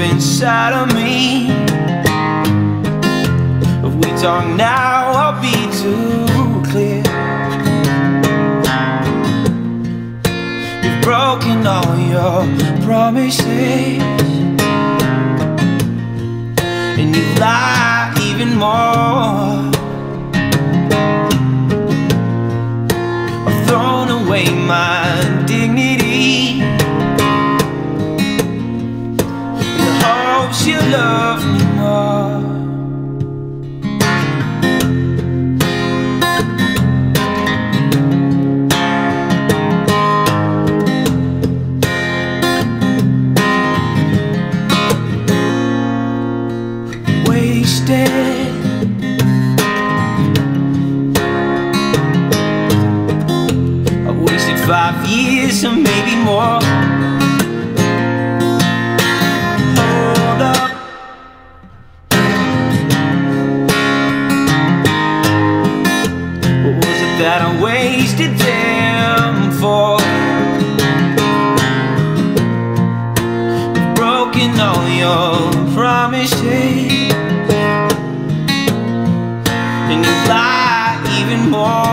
inside of me. If we talk now, I'll be too clear. You've broken all your promises, and you lie even more. Hopes you love me more. wasted. I've wasted five years and maybe more. Promises and you lie even more.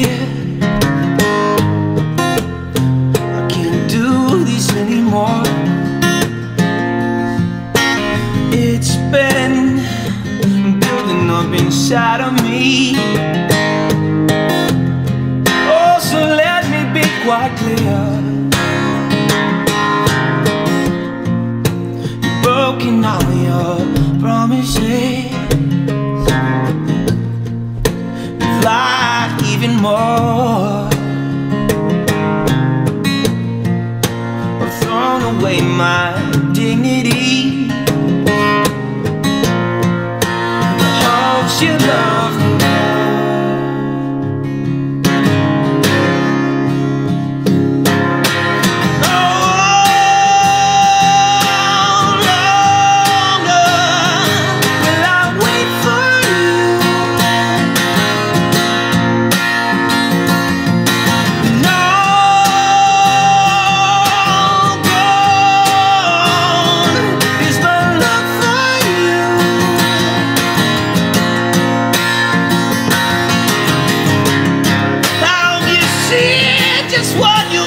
I can't do this anymore. It's been building up inside of me. Oh, so let me be quite clear. You've broken all your promises. Lied even more. I've thrown away my dignity. The hopes you love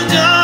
you done?